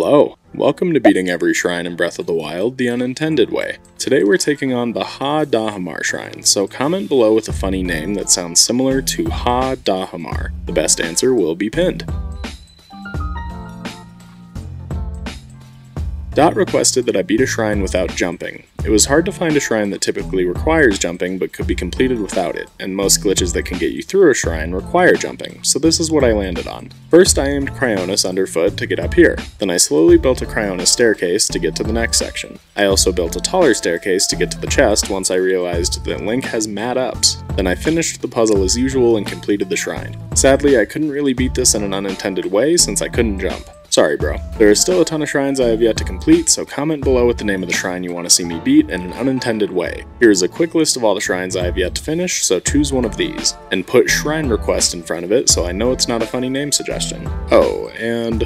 Hello, welcome to beating every shrine in Breath of the Wild the unintended way. Today we're taking on the Ha Dahamar Shrine, so comment below with a funny name that sounds similar to Ha Dahamar. The best answer will be pinned. Dot requested that I beat a shrine without jumping. It was hard to find a shrine that typically requires jumping but could be completed without it, and most glitches that can get you through a shrine require jumping, so this is what I landed on. First I aimed Cryonis underfoot to get up here, then I slowly built a Cryonis staircase to get to the next section. I also built a taller staircase to get to the chest once I realized that Link has mad ups. Then I finished the puzzle as usual and completed the shrine. Sadly, I couldn't really beat this in an unintended way since I couldn't jump. Sorry, bro. There are still a ton of shrines I have yet to complete, so comment below with the name of the shrine you want to see me beat in an unintended way. Here is a quick list of all the shrines I have yet to finish, so choose one of these. And put shrine request in front of it so I know it's not a funny name suggestion. Oh, and